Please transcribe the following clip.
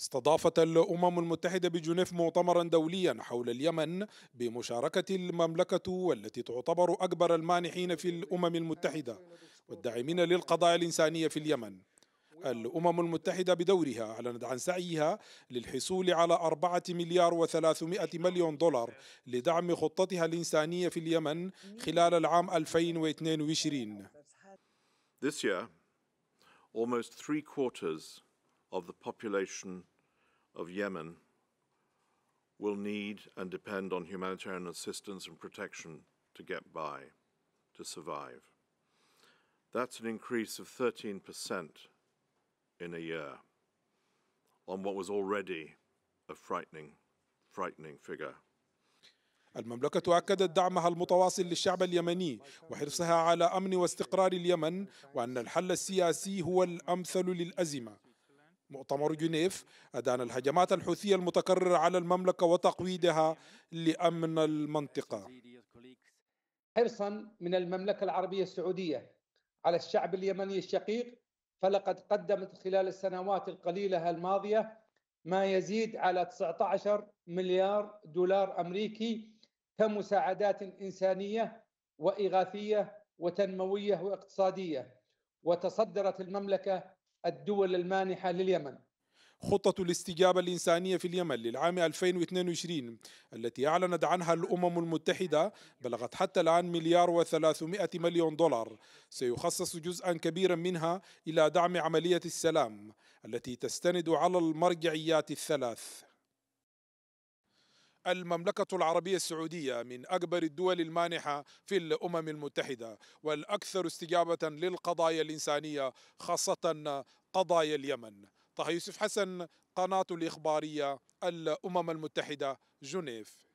استضافت الأمم المتحدة بجنيف مؤتمرا دوليا حول اليمن بمشاركة المملكة والتي تعتبر أكبر المانحين في الأمم المتحدة والداعمين للقضايا الإنسانية في اليمن. الأمم المتحدة بدورها أعلنت عن سعيها للحصول على أربعة مليار وثلاثمائة مليون دولار لدعم خطتها الإنسانية في اليمن خلال العام 2022 This year, almost three quarters of the population of Yemen will need and depend on humanitarian assistance and protection to get by, to survive. That's an increase of 13% in a year on what was already a frightening, frightening figure. المملكة أكدت دعمها المتواصل للشعب اليمني وحرصها على أمن واستقرار اليمن وأن الحل السياسي هو الأمثل للأزمة مؤتمر جنيف أدان الهجمات الحوثية المتكررة على المملكة وتقويضها لأمن المنطقة. حرصا من المملكة العربية السعودية على الشعب اليمني الشقيق فلقد قدمت خلال السنوات القليلة الماضية ما يزيد على 19 مليار دولار أمريكي كمساعدات إنسانية وإغاثية وتنموية واقتصادية. وتصدرت المملكة الدول المانحة لليمن. خطة الاستجابة الإنسانية في اليمن للعام 2022 التي أعلنت عنها الأمم المتحدة بلغت حتى الآن مليار وثلاثمائة مليون دولار. سيخصص جزءا كبيرا منها إلى دعم عملية السلام التي تستند على المرجعيات الثلاث. المملكة العربية السعودية من أكبر الدول المانحة في الأمم المتحدة والأكثر استجابة للقضايا الإنسانية خاصة قضايا اليمن. طه يوسف حسن قناة الإخبارية الأمم المتحدة جنيف.